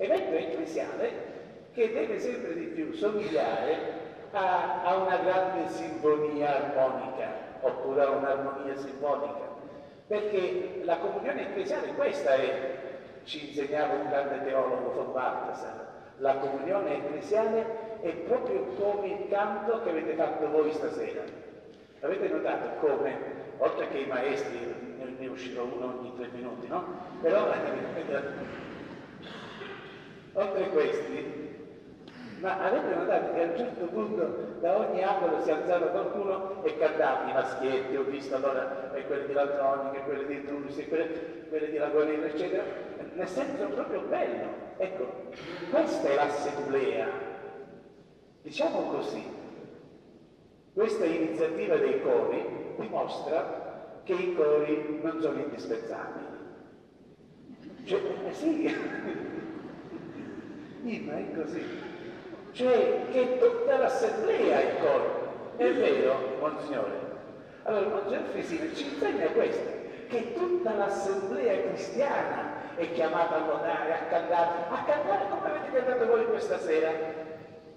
evento ecclesiale. Che deve sempre di più somigliare a, a una grande sinfonia armonica, oppure a un'armonia sinfonica, perché la comunione ecclesiale questa è, ci insegnava un grande teologo von Balthasar, la comunione ecclesiale è proprio come il canto che avete fatto voi stasera. Avete notato come, oltre che i maestri, ne, ne uscirò uno ogni tre minuti, no? Però, oltre questi, ma avete notato che a un certo punto da ogni angolo si alzava qualcuno e cantava i maschietti, ho visto allora e quelli di Latronica, quelli di Drusi, quelli, quelli di Lagonino, eccetera, nel senso proprio bello. Ecco, questa è l'assemblea, diciamo così. Questa iniziativa dei cori dimostra che i cori non sono indispensabili. Cioè, eh sì, ma è così cioè che tutta l'assemblea è corpo. È vero, Monsignore? Allora, Monsignor Fresino ci insegna questo, che tutta l'assemblea cristiana è chiamata a lodare, a cantare, a cantare come avete cantato voi questa sera.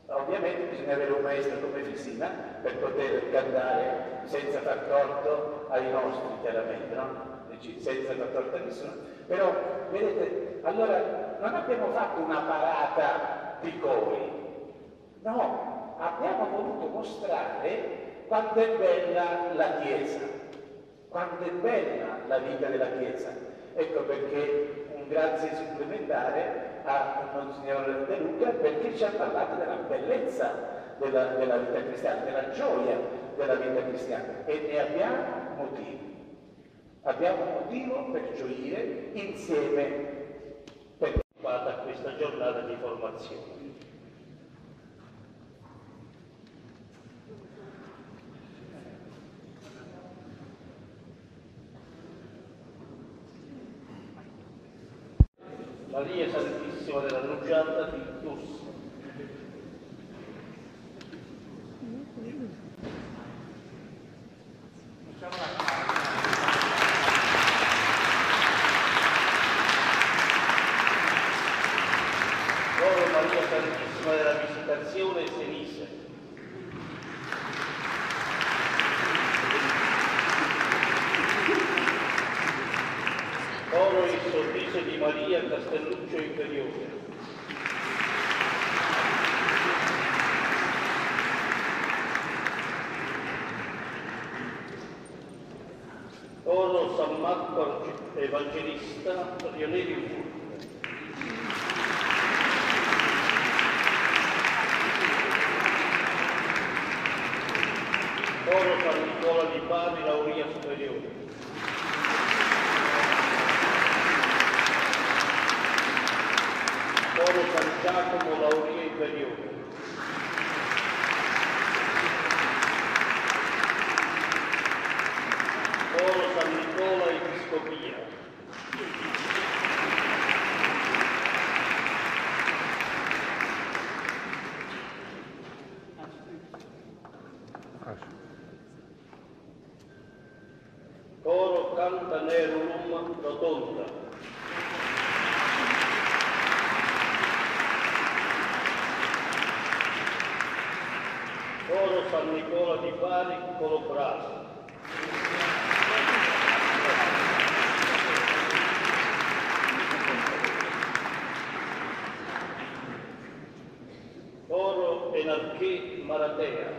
Ovviamente bisogna avere un maestro come Frisina per poter cantare senza far torto ai nostri, chiaramente, no? senza far torto a nessuno. Però, vedete, allora non abbiamo fatto una parata di cori, No, abbiamo voluto mostrare quanto è bella la Chiesa, quanto è bella la vita della Chiesa. Ecco perché un grazie supplementare a Monsignor De Luca perché ci ha parlato della bellezza della, della vita cristiana, della gioia della vita cristiana e ne abbiamo motivi. Abbiamo motivo per gioire insieme per questa giornata di formazione. Maria Santissima della Rugiada di Tus. Oro Maria Santissima della Visitazione Senise. Oro il sorriso di Maria Castelluccio Inferiore. Oro San Marco Evangelista Rioneri Furto. Oro San Nicola di Bari, Lauria Superiore. Oro San Giacomo, Lauria Inferiore. Oro San Nicola, Episcopia. Oro Cantanerum Rotonda. Oro San Nicola di Bari, Colobrato. Oro Enarché Maratea.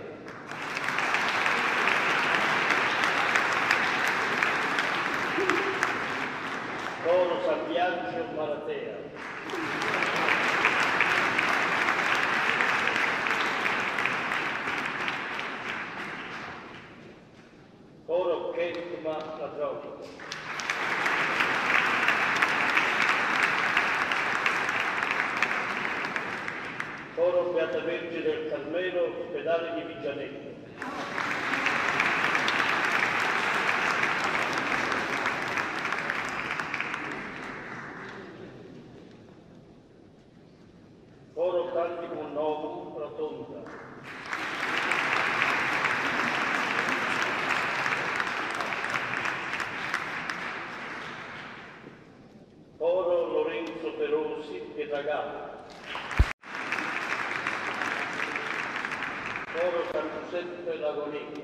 Oro San Biagio Maratea. Oro Ketma Latronica. Oro Beata Vergine del Carmelo, ospedale di Vigianello. Oro Canticum Novum Rotonda. Pietragallo. Coro San Giuseppe Lagonegro.